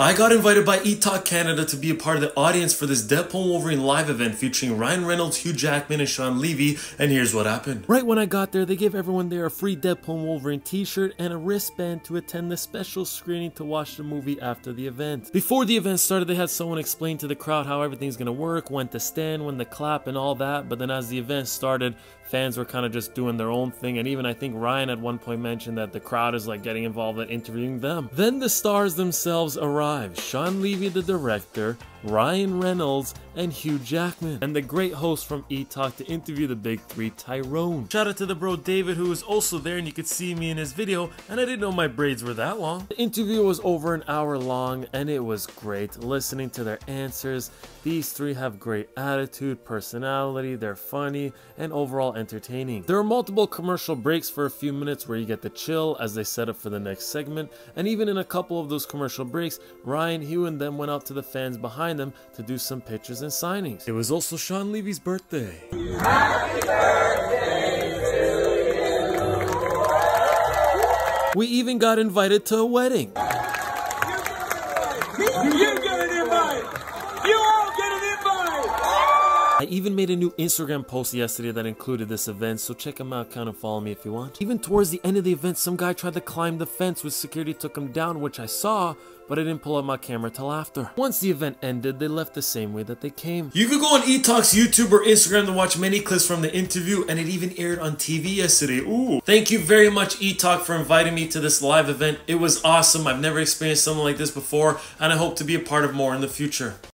I got invited by eTalk Canada to be a part of the audience for this Deadpool Wolverine live event featuring Ryan Reynolds, Hugh Jackman, and Shawn Levy, and here's what happened. Right when I got there, they gave everyone there a free Deadpool Wolverine t-shirt and a wristband to attend the special screening to watch the movie after the event. Before the event started, they had someone explain to the crowd how everything's gonna work, when to stand, when to clap, and all that, but then as the event started, fans were kind of just doing their own thing, and even I think Ryan at one point mentioned that the crowd is like getting involved in interviewing them. Then the stars themselves arrived. Shawn Levy, the director, Ryan Reynolds, and Hugh Jackman, and the great host from E-Talk to interview the big three, Tyrone. Shout out to the bro David who was also there and you could see me in his video, and I didn't know my braids were that long. The interview was over an hour long and it was great listening to their answers. These three have great attitude, personality, they're funny, and overall entertaining. There are multiple commercial breaks for a few minutes where you get to chill as they set up for the next segment, and even in a couple of those commercial breaks, Ryan, Hugh, and them went out to the fans behind them to do some pictures and signings. It was also Shawn Levy's birthday. We even got invited to a wedding. You get an invite. You all get an invite. I even made a new Instagram post yesterday that included this event, so check them out, kind of follow me if you want. Even towards the end of the event, some guy tried to climb the fence, which security took him down, which I saw, but I didn't pull out my camera till after. Once the event ended, they left the same way that they came. You could go on eTalk's YouTube or Instagram to watch many clips from the interview, and it even aired on TV yesterday. Ooh. Thank you very much, eTalk, for inviting me to this live event. It was awesome. I've never experienced something like this before, and I hope to be a part of more in the future.